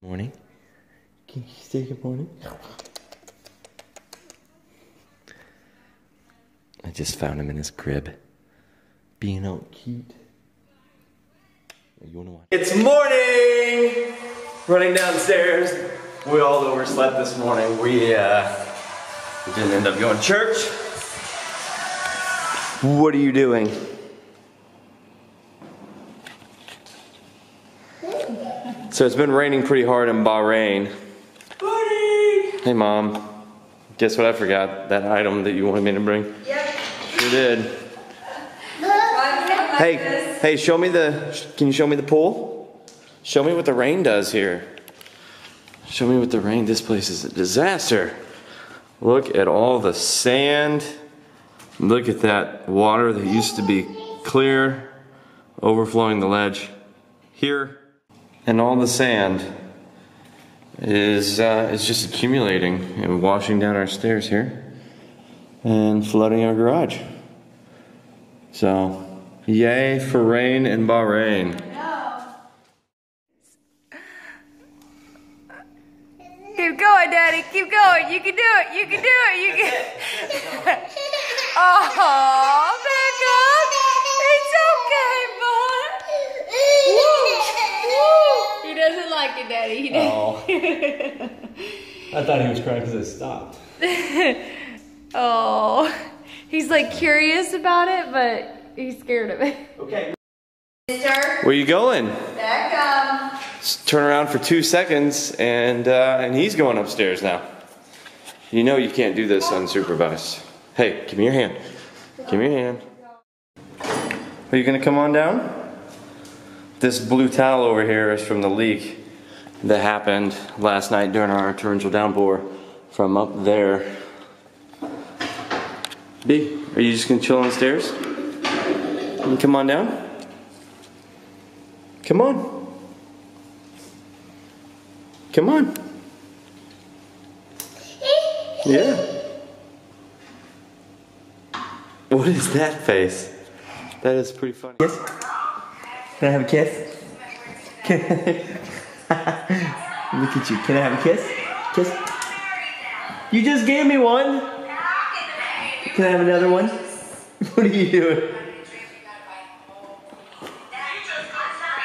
Morning. Can you say good morning? I just found him in his crib. Being all cute. You wanna watch? It's morning! Running downstairs. We all overslept this morning. We, uh, we didn't end up going to church. What are you doing? So it's been raining pretty hard in Bahrain. Hey, Mom. Guess what I forgot? That item that you wanted me to bring. Yep. Sure did. Hey, hey, show me the. Can you show me the pool? Show me what the rain does here. Show me what the rain. This place is a disaster. Look at all the sand. Look at that water that used to be clear, overflowing the ledge here, and all the sand is uh, is just accumulating and washing down our stairs here and flooding our garage. So, yay for rain in Bahrain. Keep going, Daddy. Keep going. You can do it. You can do it. You can. doesn't like it, Daddy. He doesn't. Oh. I thought he was crying because it stopped. Oh, he's like curious about it, but he's scared of it. Okay. Mister, Where you going? back up. S- Turn around for two seconds, and uh, and he's going upstairs now. You know you can't do this unsupervised. Hey, give me your hand. Give me your hand. Are you gonna come on down? This blue towel over here is from the leak that happened last night during our torrential downpour from up there. B, are you just gonna chill on the stairs? Come on down? Come on. Come on. Yeah. What is that face? That is pretty funny. Kiss? Can I have a kiss? Look at you. Can I have a kiss? Kiss. You just gave me one. Can I have another one? What are you doing?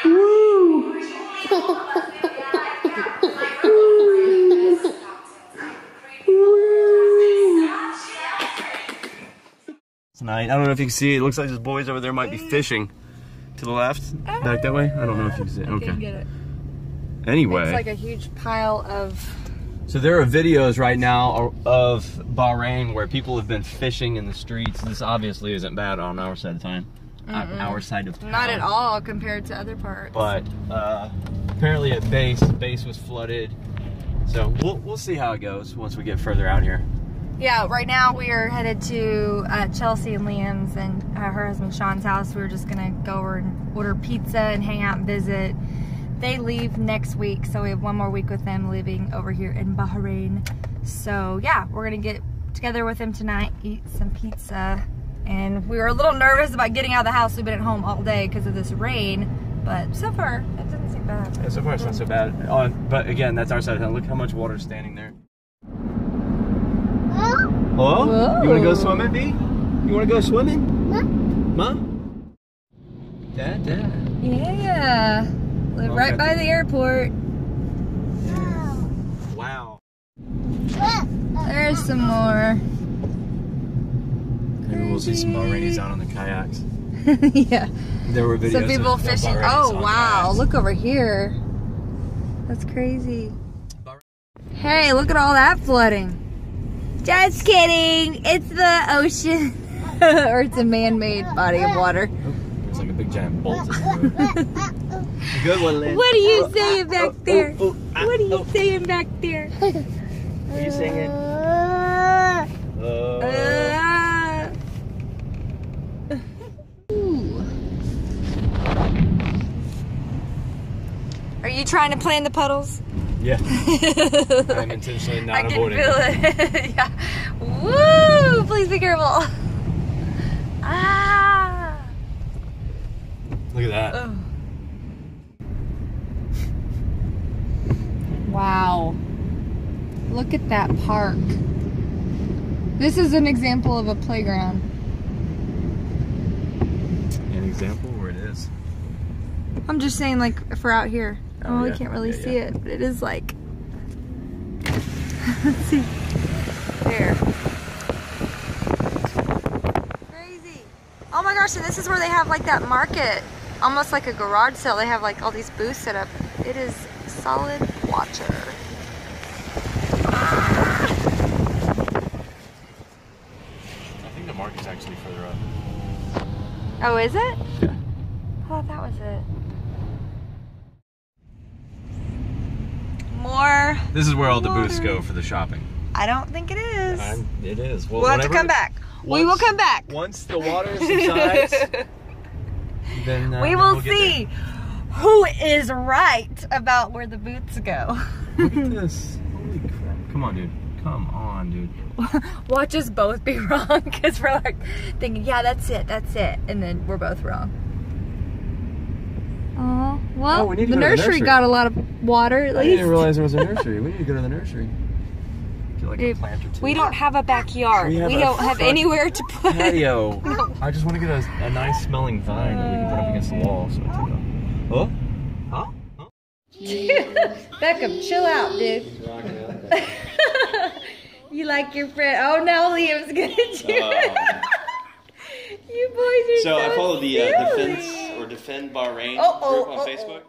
Woo! Tonight, I don't know if you can see. It looks like those boys over there might be fishing. To the left, back that way. I don't know if you can see. it. Can't Okay. Get it. Anyway, It's like a huge pile of. so there are videos right now of Bahrain where people have been fishing in the streets. This obviously isn't bad on our side of time. Uh, Our side of town. Not at all compared to other parts. but uh, apparently at base, base was flooded. So we'll we'll see how it goes once we get further out here. Yeah, right now we are headed to uh, Chelsea and Liam's and uh, her husband Sean's house. We are just gonna go over and order pizza and hang out and visit. They leave next week, so we have one more week with them living over here in Bahrain. So yeah, we're gonna get together with them tonight, eat some pizza, and we were a little nervous about getting out of the house. We've been at home all day because of this rain, but so far it doesn't seem bad. Yeah, so far it's not so bad. Uh, but again, that's our side of town. Look how much water's standing there. Hello? You want to go Whoa. swimming, B? You want to go swimming? Mom? Dad, Dad. Yeah, live Okay. right by the airport. Wow. There's some more. Maybe we'll see some Bahrainis out on the kayaks. yeah. There were videos Some people fishing. Oh wow! kayaks. Look over here. That's crazy. Hey, look at all that flooding. Just kidding. It's the ocean, or it's a man-made body of water. It's like a big giant bolt. in the road. Good one, Lynn. What are you saying back there? oh, ah, What are you oh. saying back there? Are you singing? Uh, Uh, Are you trying to plan the puddles? yeah. I'm intentionally not I can avoiding feel it. yeah. Woo! Please be careful. Ah. Look at that. Oh. Look at that park. This is an example of a playground. An example where it is. I'm just saying, like, if we're out here. Oh, Oh, we can't really Yeah, see yeah. it, but it is like. Let's see. There. Crazy. Oh my gosh, and this is where they have like that market, almost like a garage sale. They have like all these booths set up. It is solid water. I think the market's actually further up. Oh, is it? Yeah. I thought that was it. More. This is where all the Water. booths go for the shopping. I don't think it is. I'm, it is. Well, we'll have to come back. we will come back. Once the water subsides, then uh, we then will we'll see who is right about where the booths go. Look at this. Holy crap. Come on, dude. Come on, dude. Watch us both be wrong because we're like thinking, yeah, that's it, that's it, and then we're both wrong. Oh well, Oh, we need to the go to the nursery, nursery. got a lot of water at I didn't realize there was a nursery. We need to go to the nursery. Get like Dude, a plant or two. we don't have a backyard. We We, a don't have anywhere to put. patio. I just want to get a, a nice smelling vine that we can put up against the wall. So I took a. Huh? Huh? Huh? Beckham, chill out, dude. you like your friend? Oh, no, Liam's gonna do it. you boys are so, So I follow the uh. Defense or Defend Bahrain Oh, oh, group on oh, Facebook.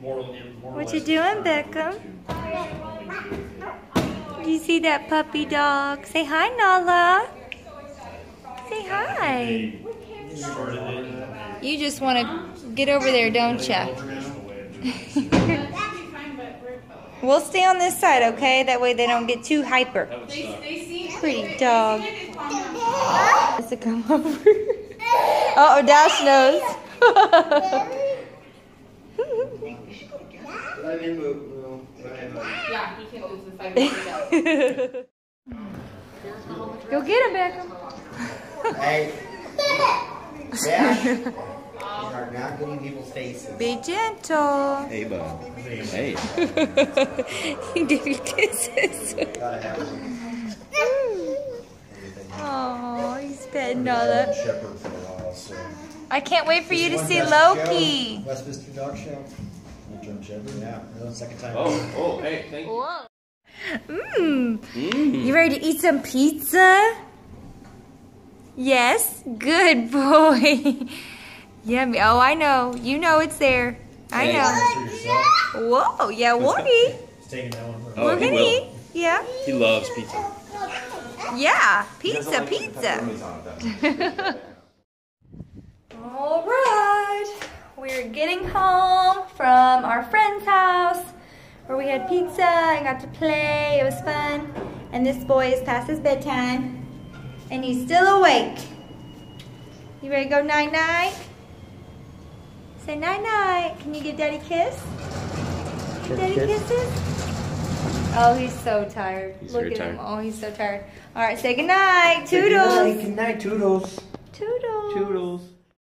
What you doing, Beckham? You see that puppy dog? Say hi, Nala. Say hi. You just want to get over there, don't ya? we'll stay on this side, okay? That way they don't get too hyper. They seem Pretty dog. Has to come over. Uh oh, Dash knows. Yeah, he can lose the fight. Hey. Go get him, Beckham. Hey. Dash. You are not getting people's faces. Be gentle. Hey, bud. Hey. he gave you kisses. Gotta have one. Oh, he's petting Nala. Shepherd for a while, so. I can't wait for you to see one Loki. Westminster Dog Show. German Shepherd, yeah. no, Second time. Oh, oh, hey, thank you. Mmm. Mm. You ready to eat some pizza? Yes? Good boy. Yummy. Oh, I know. You know it's there. I Hey. know. Whoa, yeah, we'll. He's taking that one. Oh, We're he will. Yeah. He loves pizza. Yeah. Pizza, pizza. All right, we're getting home from our friend's house where we had pizza and got to play. It was fun. And this boy is past his bedtime and he's still awake. You ready to go night night? Say night night. Can you give daddy a kiss? Give daddy kisses? Oh, he's so tired. He's Look very at him. Oh, he's so tired. All right, say good night. Toodles. Good night, Toodles. Toodles. Toodles.